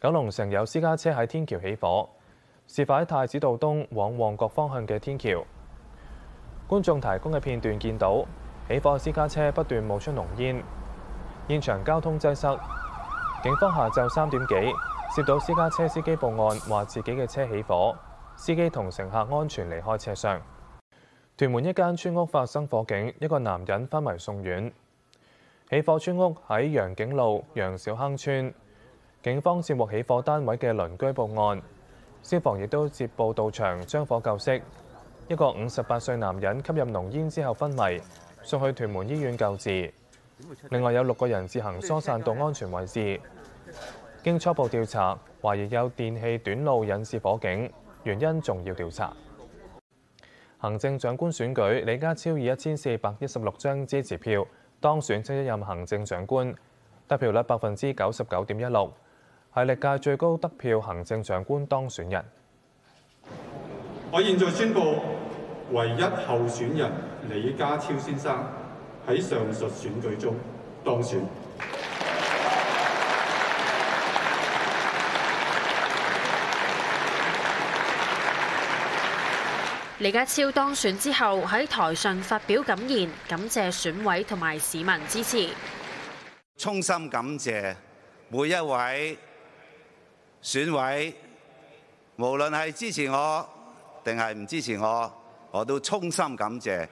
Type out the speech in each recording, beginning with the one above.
九龍城有私家車喺天橋起火，事發喺太子道東往旺角方向嘅天橋。觀眾提供嘅片段見到起火私家車不斷冒出濃煙，現場交通擠塞。警方下晝三點幾接到私家車司機報案，話自己嘅車起火，司機同乘客安全離開車廂。屯門一間村屋發生火警，一個男人昏迷送院。起火村屋喺楊景路楊小坑村。警方接獲起火單位嘅鄰居報案，消防亦都接報到場將火救熄。一個五十八歲男人吸入濃煙之後昏迷，送去屯門醫院救治。另外有六個人自行疏散到安全位置。經初步調查，懷疑有電器短路引致火警，原因仲要調查。行政長官選舉，李家超以一千四百一十六張支持票當選新一任行政長官，得票率百分之九十九點一六。係歷屆最高得票行政長官當選人。我現在宣布，唯一候選人李家超先生喺上述選舉中當選。李家超當選之後喺台上發表感言，感謝選委同埋市民支持，衷心感謝每一位。選委無論係支持我定係唔支持我，我都衷心感謝。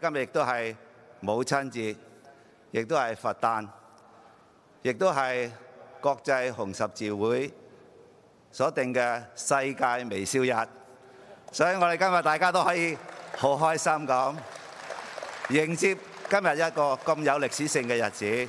今日亦都係母親節，亦都係佛誕，亦都係國際紅十字會所定嘅世界微笑日，所以我哋今日大家都可以好開心咁迎接今日一個咁有歷史性嘅日子。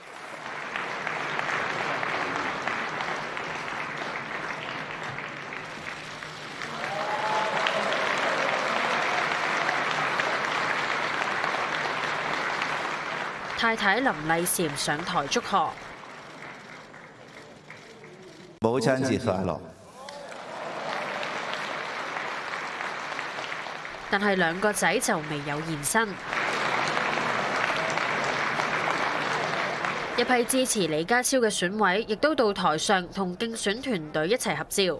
太太林麗嬋上台祝賀，母親節快樂。但係兩個仔就未有現身。一批支持李家超嘅選委亦都到台上同競選團隊一齊合照。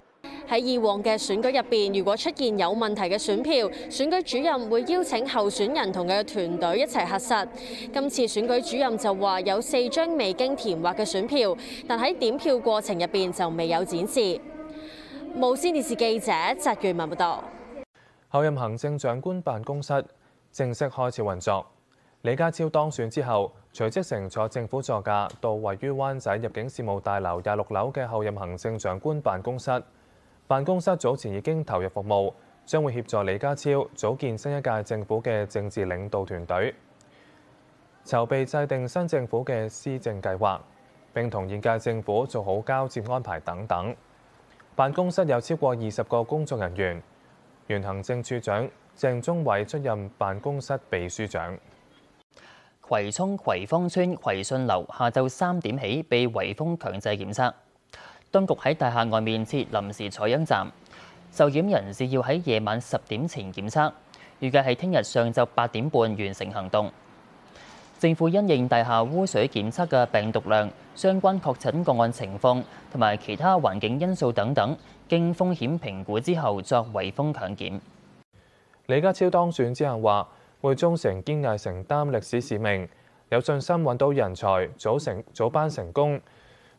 喺以往嘅選舉入邊，如果出現有問題嘅選票，選舉主任會邀請候選人同佢嘅團隊一齊核實。今次選舉主任就話有四張未經填劃嘅選票，但喺點票過程入邊就未有展示。無線電視記者翟瑞文報道。候任行政長官辦公室正式開始運作。李家超當選之後，隨即乘坐政府座駕到位於灣仔入境事務大樓廿六樓嘅候任行政長官辦公室。辦公室早前已經投入服務，將會協助李家超組建新一屆政府嘅政治領導團隊，籌備制定新政府嘅施政計劃，並同現屆政府做好交接安排等等。辦公室有超過二十個工作人員，原行政處長鄭中偉出任辦公室秘書長。葵涌葵芳村葵信樓下晝三點起被圍封強制檢測。當局喺大廈外面設臨時採樣站，受檢人士要喺夜晚十點前檢測，預計係聽日上晝八點半完成行動。政府因應大廈污水檢測嘅病毒量、相關確診個案情況同埋其他環境因素等等，經風險評估之後作圍封強檢。李家超當選之後話，會忠誠堅毅承擔歷史使命，有信心揾到人才，組成組班成功。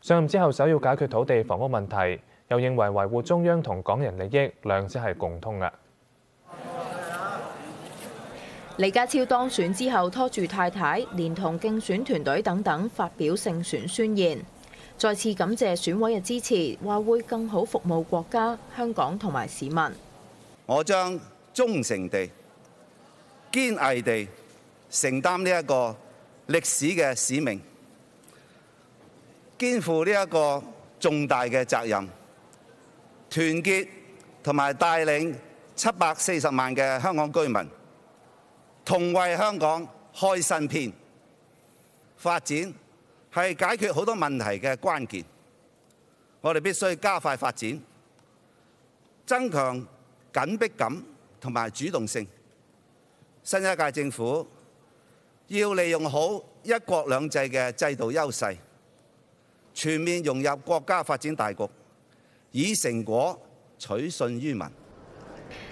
上任之後，首要解決土地房屋問題，又認為維護中央同港人利益兩者係共通嘅。李家超當選之後，拖住太太，連同競選團隊等等發表勝選宣言，再次感謝選委嘅支持，話會更好服務國家、香港同埋市民。我將忠誠地、堅毅地承擔呢一個歷史嘅使命，肩負呢一個重大嘅責任，團結同埋帶領七百四十萬嘅香港居民，同為香港開新篇。發展係解決好多問題嘅關鍵，我哋必須加快發展，增強緊迫感同埋主動性。新一屆政府要利用好一國兩制嘅制度優勢，全面融入國家發展大局，以成果取信於民。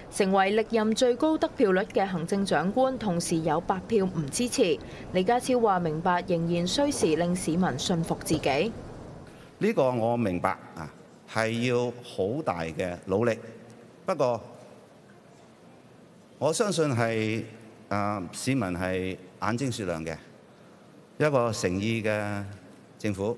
成為歷任最高得票率嘅行政長官，同時有八票唔支持。李家超話：明白仍然需時令市民信服自己。呢個我明白啊，係要好大嘅努力。不過我相信係啊，市民係眼睛雪亮嘅一個誠意嘅政府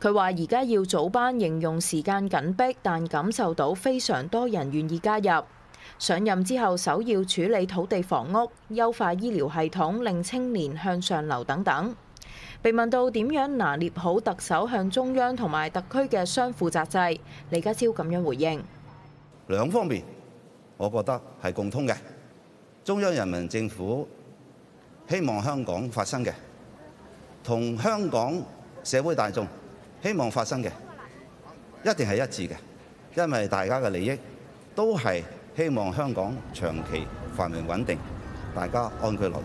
佢話：而家要早班，形容時間緊迫，但感受到非常多人願意加入。上任之後，首要處理土地房屋、優化醫療系統、令青年向上流等等。被問到點樣拿捏好特首向中央同埋特區嘅雙負責制，李家超咁樣回應：兩方面，我覺得係共通嘅。中央人民政府希望香港發生嘅，同香港社會大眾希望發生嘅，一定係一致嘅，因為大家嘅利益都係。希望香港長期繁榮穩定，大家安居樂業。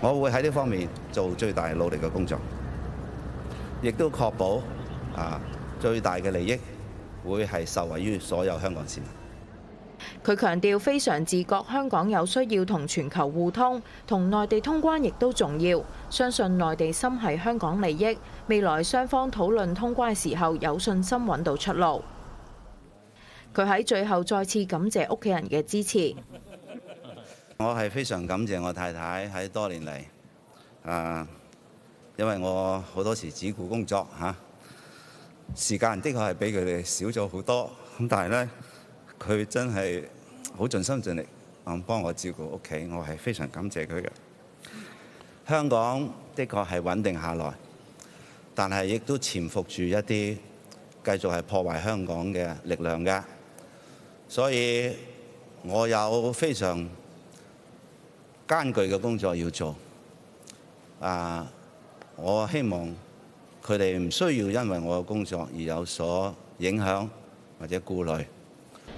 我會喺呢方面做最大努力嘅工作，亦都確保啊最大嘅利益會係受惠於所有香港市民。佢強調非常自覺香港有需要同全球互通，同內地通關亦都重要。相信內地心係香港利益，未來雙方討論通關時候有信心揾到出路。佢喺最後再次感謝屋企人嘅支持。我係非常感謝我太太喺多年嚟，啊，因為我好多時只顧工作嚇，時間的確係比佢哋少咗好多。咁但係咧，佢真係好盡心盡力咁幫我照顧屋企，我係非常感謝佢嘅。香港的確係穩定下來，但係亦都潛伏住一啲繼續係破壞香港嘅力量嘅。所以我有非常艱巨嘅工作要做。啊，我希望佢哋唔需要因為我嘅工作而有所影響或者顧慮。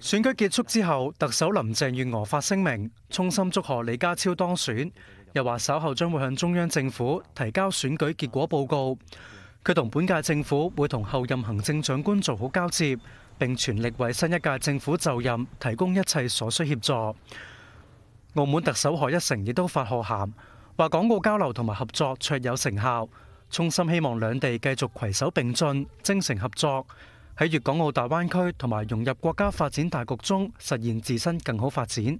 選舉結束之後，特首林鄭月娥發聲明，衷心祝賀李家超當選，又話稍後將會向中央政府提交選舉結果報告。佢同本屆政府會同後任行政長官做好交接。並全力為新一屆政府就任提供一切所需協助。澳門特首何一誠亦都發賀函，話港澳交流同埋合作卓有成效，衷心希望兩地繼續攜手並進、精誠合作，喺粵港澳大灣區同埋融入國家發展大局中實現自身更好發展。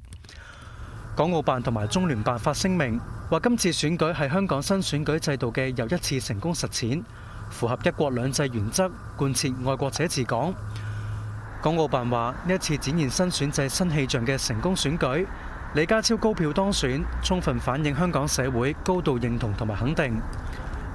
港澳辦同埋中聯辦發聲明，話今次選舉係香港新選舉制度嘅又一次成功實踐，符合一國兩制原則，貫徹愛國者治港。港澳辦話：呢一次展現新選制新氣象嘅成功選舉，李家超高票當選，充分反映香港社會高度認同同埋肯定。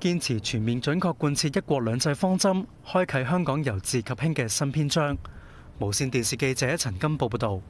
堅持全面準確貫徹一國兩制方針，開啟香港由治及興嘅新篇章。無線電視記者陳金寶報道。